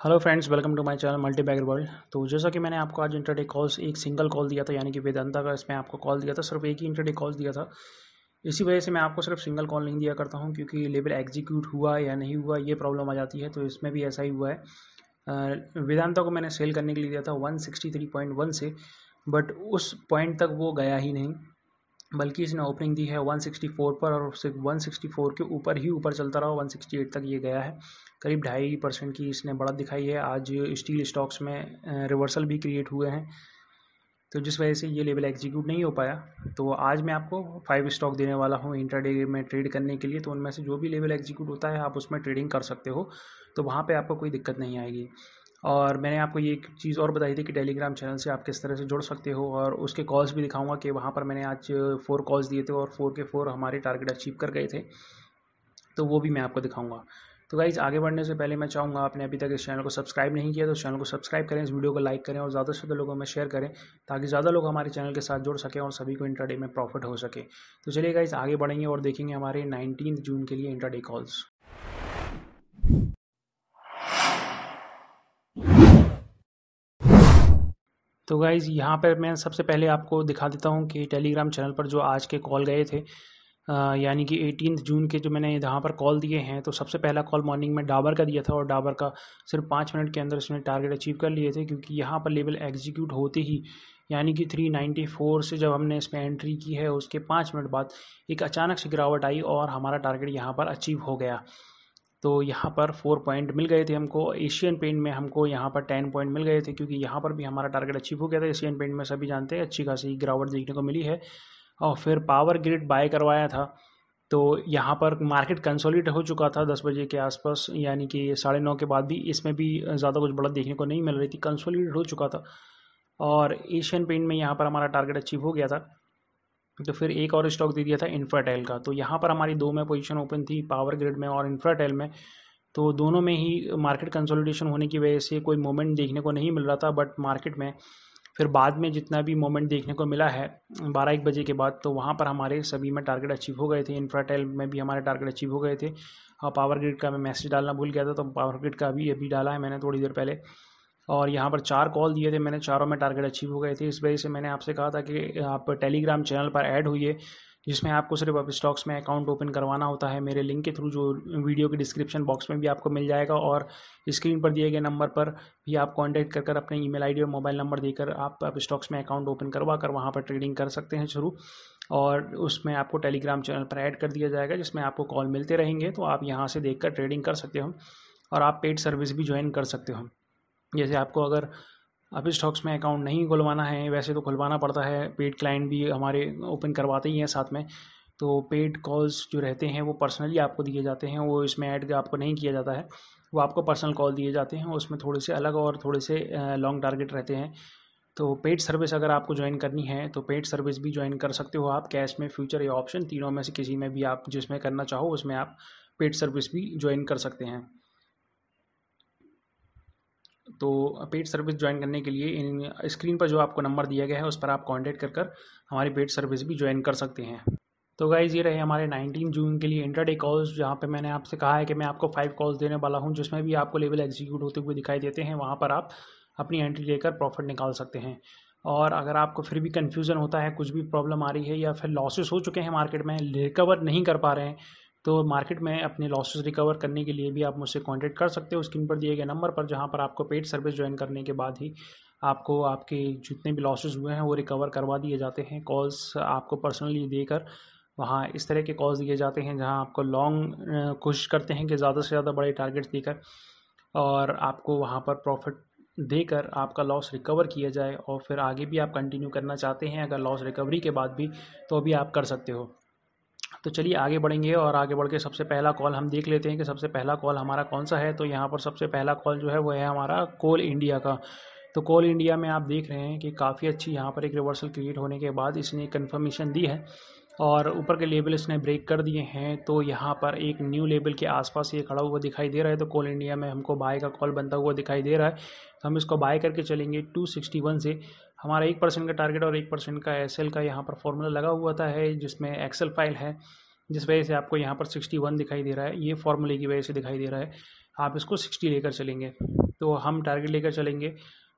Hello friends welcome to my channel multi bagger world तो जैसा कि मैंने आपको आज इंटरडे कॉल्स एक सिंगल कॉल दिया था, यानी कि वेदांता का इसमें आपको कॉल दिया था, सिर्फ़ एक ही इंटरडे कॉल दिया था। इसी वजह से मैं आपको सिर्फ़ सिंगल कॉल नहीं दिया करता हूँ, क्योंकि लेवल एग्जीक्यूट हुआ या नहीं हुआ, ये प्रॉब्लम आ जाती है तो इसमें भी ऐसा ही हुआ है। वेदांता को मैंने सेल करने के लिए दिया था वन से बट उस पॉइंट तक वो गया ही नहीं। बल्कि इसने ओपनिंग दी है 164 पर और सिर्फ़ 164 के ऊपर ही ऊपर चलता रहा 168 तक ये गया है। करीब ढाई परसेंट की इसने बढ़त दिखाई है। आज स्टील स्टॉक्स में रिवर्सल भी क्रिएट हुए हैं। तो जिस वजह से ये लेवल एग्जीक्यूट नहीं हो पाया तो आज मैं आपको फाइव स्टॉक देने वाला हूँ इंटरडे में ट्रेड करने के लिए। तो उनमें से जो भी लेवल एग्जीक्यूट होता है, आप उसमें ट्रेडिंग कर सकते हो। तो वहाँ पे आपको कोई दिक्कत नहीं आएगी। और मैंने आपको ये एक चीज़ और बताई थी कि टेलीग्राम चैनल से आप किस तरह से जुड़ सकते हो और उसके कॉल्स भी दिखाऊँगा कि वहाँ पर मैंने आज फ़ोर कॉल्स दिए थे और फोर के फोर हमारे टारगेट अचीव कर गए थे। तो वो भी मैं आपको दिखाऊँगा। तो गाइज़ आगे बढ़ने से पहले मैं चाहूँगा आपने अभी तक इस चैनल को सब्सक्राइब नहीं किया तो चैनल को सब्सक्राइब करें, इस वीडियो को लाइक करें और ज़्यादा से ज़्यादा लोगों में शेयर करें ताकि ज़्यादा लोग हमारे चैनल के साथ जुड़ सकें और सभी को इंटरडे में प्रॉफिट हो सके। तो चलिए गाइज़ आगे बढ़ेंगे और देखेंगे हमारे नाइनटीन जून के लिए इंटरडे कॉल्स तो गाइज़ यहाँ पर मैं सबसे पहले आपको दिखा देता हूँ कि टेलीग्राम चैनल पर जो आज के कॉल गए थे यानी कि एटीन जून के जो मैंने यहाँ पर कॉल दिए हैं तो सबसे पहला कॉल मॉर्निंग में डाबर का दिया था और डाबर का सिर्फ़ पाँच मिनट के अंदर उसने टारगेट अचीव कर लिए थे क्योंकि यहाँ पर लेवल एग्जीक्यूट होते ही, यानी कि थ्री नाइन्टी फोर से जब हमने इसमें एंट्री की है, उसके पाँच मिनट बाद एक अचानक से गिरावट आई और हमारा टारगेट यहाँ पर अचीव हो गया। तो यहाँ पर फोर पॉइंट मिल गए थे हमको। एशियन पेंट में हमको यहाँ पर टेन पॉइंट मिल गए थे क्योंकि यहाँ पर भी हमारा टारगेट अचीव हो गया था। एशियन पेंट में सभी जानते हैं, अच्छी खासी गिरावट देखने को मिली है। और फिर पावर ग्रिड बाय करवाया था। तो यहाँ पर मार्केट कंसोलिडेट हो चुका था दस बजे के आसपास, यानी कि साढ़े नौ के बाद भी इसमें भी ज़्यादा कुछ बड़ा देखने को नहीं मिल रही थी कंसोलिडेट हो चुका था। और एशियन पेंट में यहाँ पर हमारा टारगेट अचीव हो गया था। तो फिर एक और स्टॉक दे दिया था इंफ्राटेल का। तो यहाँ पर हमारी दो में पोजीशन ओपन थी पावर ग्रिड में और इंफ्राटेल में। तो दोनों में ही मार्केट कंसोलिडेशन होने की वजह से कोई मोमेंट देखने को नहीं मिल रहा था बट मार्केट में। फिर बाद में जितना भी मोमेंट देखने को मिला है, बारह एक बजे के बाद तो वहाँ पर हमारे सभी में टारगेट अचीव हो गए थे। इंफ्राटेल में भी हमारे टारगेट अचीव हो गए थे। और पावर ग्रिड का मैं मैसेज डालना भूल गया था तो पावर ग्रिड का भी अभी डाला है मैंने थोड़ी देर पहले। और यहाँ पर चार कॉल दिए थे, मैंने चारों में टारगेट अचीव हो गए थे। इस वजह से मैंने आपसे कहा था कि आप टेलीग्राम चैनल पर ऐड हुई जिसमें आपको सिर्फ़ अब स्टॉक्स में अकाउंट ओपन करवाना होता है। मेरे लिंक के थ्रू जो वीडियो के डिस्क्रिप्शन बॉक्स में भी आपको मिल जाएगा और स्क्रीन पर दिए गए नंबर पर भी आप कांटेक्ट कर कर अपने ईमेल आईडी और मोबाइल नंबर देकर आप अब स्टॉक्स में अकाउंट ओपन करवा कर वहाँ पर ट्रेडिंग कर सकते हैं शुरू। और उसमें आपको टेलीग्राम चैनल पर ऐड कर दिया जाएगा, जिसमें आपको कॉल मिलते रहेंगे तो आप यहाँ से देख ट्रेडिंग कर सकते हो। और आप पेड सर्विस भी ज्वाइन कर सकते हो। जैसे आपको अगर अब स्टॉक्स में अकाउंट नहीं खुलवाना है, वैसे तो खुलवाना पड़ता है पेड क्लाइंट भी हमारे ओपन करवाते ही हैं साथ में तो पेड कॉल्स जो रहते हैं वो पर्सनली आपको दिए जाते हैं, वो इसमें ऐड आपको नहीं किया जाता है, वो आपको पर्सनल कॉल दिए जाते हैं, उसमें थोड़े से अलग और थोड़े से लॉन्ग टारगेट रहते हैं तो पेड सर्विस अगर आपको ज्वाइन करनी है तो पेड सर्विस भी ज्वाइन कर सकते हो आप कैश में फ्यूचर या ऑप्शन तीनों में से किसी में भी आप जिसमें करना चाहो, उसमें आप पेड सर्विस भी ज्वाइन कर सकते हैं। तो पेड सर्विस ज्वाइन करने के लिए इन स्क्रीन पर जो आपको नंबर दिया गया है, उस पर आप कांटेक्ट कर कर हमारी पेड सर्विस भी ज्वाइन कर सकते हैं। तो गाइज़ ये रहे हमारे 19 जून के लिए इंटरडे कॉल्स जहाँ पे मैंने आपसे कहा है कि मैं आपको फाइव कॉल्स देने वाला हूँ, जिसमें भी आपको लेवल एग्जीक्यूट होते हुए दिखाई देते हैं, वहाँ पर आप अपनी एंट्री लेकर प्रॉफिट निकाल सकते हैं। और अगर आपको फिर भी कन्फ्यूज़न होता है, कुछ भी प्रॉब्लम आ रही है या फिर लॉसेस हो चुके हैं मार्केट में रिकवर नहीं कर पा रहे हैं तो मार्केट में अपने लॉसेस रिकवर करने के लिए भी आप मुझसे कांटेक्ट कर सकते हो स्क्रीन पर दिए गए नंबर पर, जहाँ पर आपको पेड सर्विस ज्वाइन करने के बाद ही आपको आपके जितने भी लॉसेस हुए हैं, वो रिकवर करवा दिए जाते हैं। कॉल्स आपको पर्सनली देकर वहाँ इस तरह के कॉल्स दिए जाते हैं, जहाँ आपको लॉन्ग कोशिश करते हैं कि ज़्यादा से ज़्यादा बड़े टारगेट्स देकर और आपको वहाँ पर प्रॉफिट देकर आपका लॉस रिकवर किया जाए और फिर आगे भी आप कंटिन्यू करना चाहते हैं, अगर लॉस रिकवरी के बाद भी तो अभी आप कर सकते हो। तो चलिए आगे बढ़ेंगे और आगे बढ़ के सबसे पहला कॉल हम देख लेते हैं कि सबसे पहला कॉल हमारा कौन सा है। तो यहाँ पर सबसे पहला कॉल जो है वो है हमारा कोल इंडिया का। तो कोल इंडिया में आप देख रहे हैं कि काफ़ी अच्छी यहाँ पर एक रिवर्सल क्रिएट होने के बाद इसने कन्फर्मेशन दी है और ऊपर के लेवल इसने ब्रेक कर दिए हैं। तो यहाँ पर एक न्यू लेवल के आसपास ये खड़ा हुआ दिखाई दे रहा है। तो कोल इंडिया में हमको बाय का कॉल बनता हुआ दिखाई दे रहा है। तो हम इसको बाय करके चलेंगे टू सिक्सटी वन से। हमारा एक परसेंट का टारगेट और एक परसेंट का एसएल का यहाँ पर फॉर्मूला लगा हुआ था, है, जिसमें एक्सेल फ़ाइल है, जिस वजह से आपको यहाँ पर सिक्सटी वन दिखाई दे रहा है। ये फॉर्मूले की वजह से दिखाई दे रहा है। आप इसको सिक्सटी लेकर चलेंगे। तो हम टारगेट लेकर चलेंगे।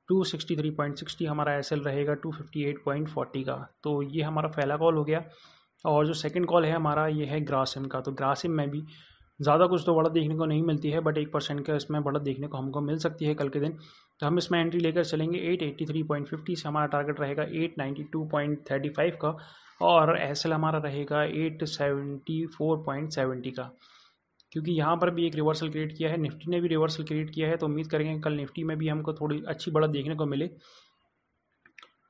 Two sixty three point sixty हमारा एस एल रहेगा two fifty eight point forty का। तो ये हमारा पहला कॉल हो गया। और जो सेकंड कॉल है हमारा, ये है ग्रासिम का। तो ग्रासिम में भी ज़्यादा कुछ तो बढ़त देखने को नहीं मिलती है बट एक परसेंट का इसमें बढ़त देखने को हमको मिल सकती है कल के दिन। तो हम इसमें एंट्री लेकर चलेंगे eight eighty three point fifty से हमारा टारगेट रहेगा eight ninety two point thirty five का, और एस एल हमारा रहेगा eight seventy four point seventy का। क्योंकि यहाँ पर भी एक रिवर्सल क्रिएट किया है, निफ्टी ने भी रिवर्सल क्रिएट किया है तो उम्मीद करेंगे कल निफ्टी में भी हमको थोड़ी अच्छी बढ़त देखने को मिले।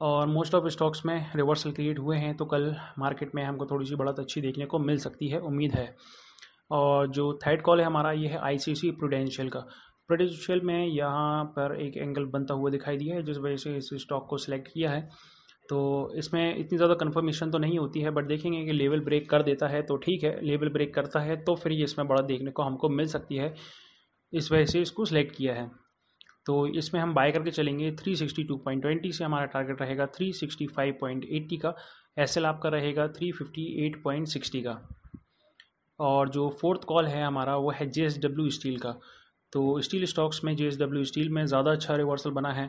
और मोस्ट ऑफ़ स्टॉक्स में रिवर्सल क्रिएट हुए हैं तो कल मार्केट में हमको थोड़ी सी बढ़त अच्छी देखने को मिल सकती है, उम्मीद है। और जो थर्ड कॉल है हमारा, ये है आईसीसी प्रूडेंशियल का। प्रूडेंशियल में यहाँ पर एक एंगल बनता हुआ दिखाई दिया है, जिस वजह से इस स्टॉक को सिलेक्ट किया है। तो इसमें इतनी ज़्यादा कन्फर्मेशन तो नहीं होती है बट देखेंगे कि लेवल ब्रेक कर देता है तो ठीक है लेवल ब्रेक करता है तो फिर ये इसमें बड़ा देखने को हमको मिल सकती है, इस वजह से इसको सिलेक्ट किया है। तो इसमें हम बाय करके चलेंगे three sixty two point twenty से हमारा टारगेट रहेगा three sixty five point eighty का। एस एल आपका रहेगा three fifty eight point sixty का। और जो फोर्थ कॉल है हमारा, वो है जे एस डब्ल्यू स्टील का। तो स्टील स्टॉक्स में जे एस डब्ल्यू स्टील में ज़्यादा अच्छा रिवर्सल बना है,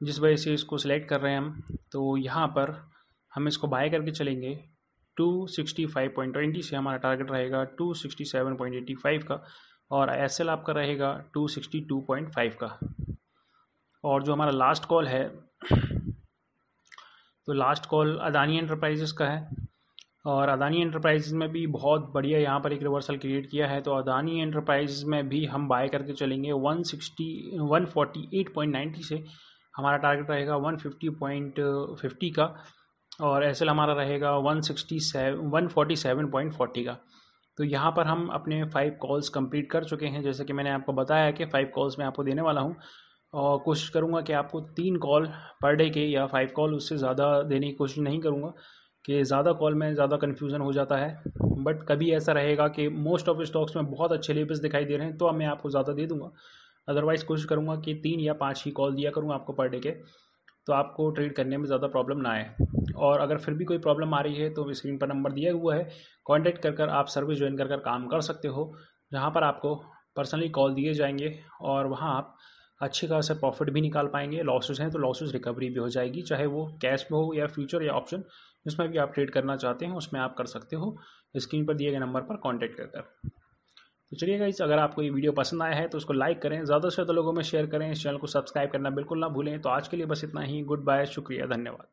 जिस वजह से इसको सिलेक्ट कर रहे हैं हम। तो यहाँ पर हम इसको बाय करके चलेंगे। Two sixty five point twenty से हमारा टारगेट रहेगा two sixty seven point eighty five का, और एस आपका रहेगा two sixty two point five का। और जो हमारा लास्ट कॉल है तो लास्ट कॉल अदानी एंटरप्राइजेस का है। और अदानी एंटरप्राइजेज में भी बहुत बढ़िया यहाँ पर एक रिवर्सल क्रिएट किया है तो अदानी एंटरप्राइजेज में भी हम बाय करके चलेंगे one sixty one forty eight point ninety से। हमारा टारगेट रहेगा वन फिफ्टी पॉइंट फिफ्टी का और एस हमारा रहेगा one sixty seven one forty seven point forty का। तो यहाँ पर हम अपने फाइव कॉल्स कंप्लीट कर चुके हैं, जैसे कि मैंने आपको बताया कि फ़ाइव कॉल्स मैं आपको देने वाला हूँ। और कोशिश करूँगा कि आपको तीन कॉल पर डे के या फाइव कॉल उससे ज़्यादा देने की कोशिश नहीं करूँगा। कि ज़्यादा कॉल में ज़्यादा कन्फ्यूज़न हो जाता है। बट कभी ऐसा रहेगा कि मोस्ट ऑफ़ स्टॉक्स में बहुत अच्छे लेवल्स दिखाई दे रहे हैं तो अब मैं आपको ज़्यादा दे दूँगा। अदरवाइज़ कोशिश करूँगा कि तीन या पाँच ही कॉल दिया करूँगा आपको पर डे के तो आपको ट्रेड करने में ज़्यादा प्रॉब्लम ना आए। और अगर फिर भी कोई प्रॉब्लम आ रही है तो स्क्रीन पर नंबर दिया हुआ है। कॉन्टैक्ट कर कर आप सर्विस ज्वाइन कर कर काम कर सकते हो, जहाँ पर आपको पर्सनली कॉल दिए जाएँगे और वहाँ आप अच्छे खासा प्रॉफिट भी निकाल पाएँगे लॉसेज हैं तो लॉसेज रिकवरी भी हो जाएगी, चाहे वो कैश में हो या फ्यूचर या ऑप्शन जिसमें भी आप ट्रेड करना चाहते हैं, उसमें आप कर सकते हो। स्क्रीन पर दिए गए नंबर पर कॉन्टैक्ट कर कर। तो चलिए गाइस अगर आपको ये वीडियो पसंद आया है तो उसको लाइक करें, ज़्यादा से ज़्यादा लोगों में शेयर करें, इस चैनल को सब्सक्राइब करना बिल्कुल ना भूलें। तो आज के लिए बस इतना ही गुड बाय शुक्रिया, धन्यवाद।